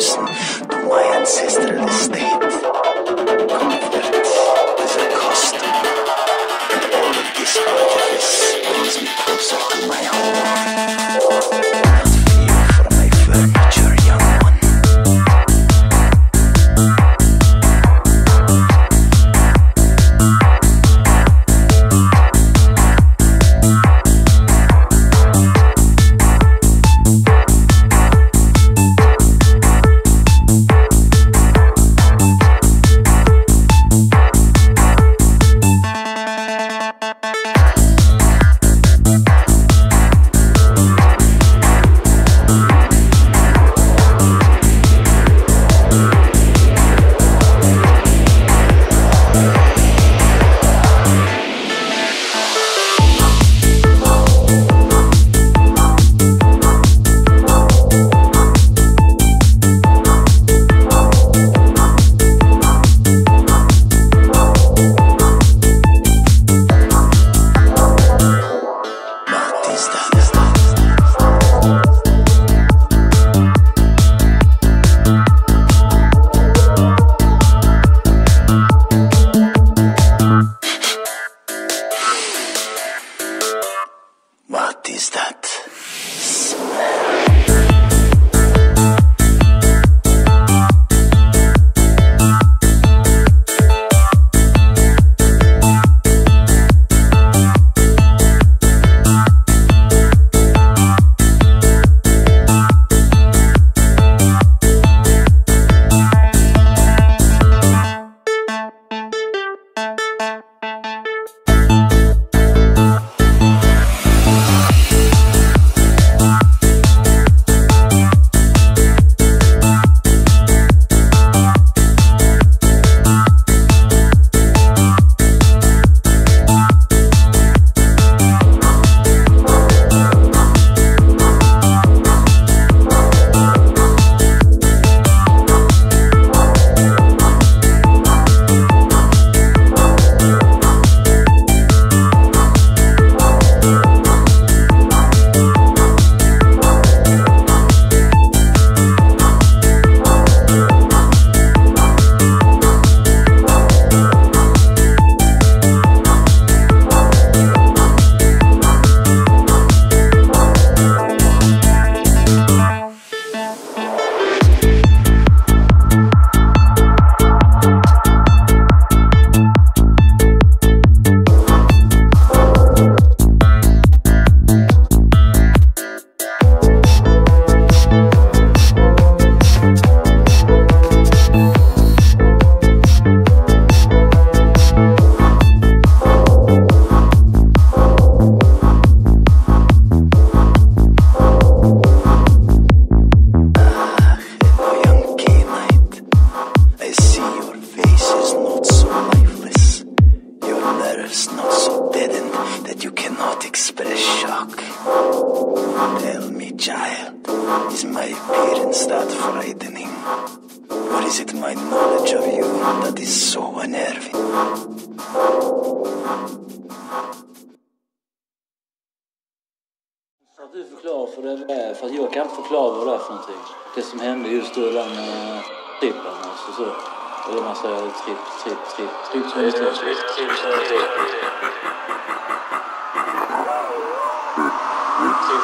To my ancestors.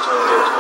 Deus.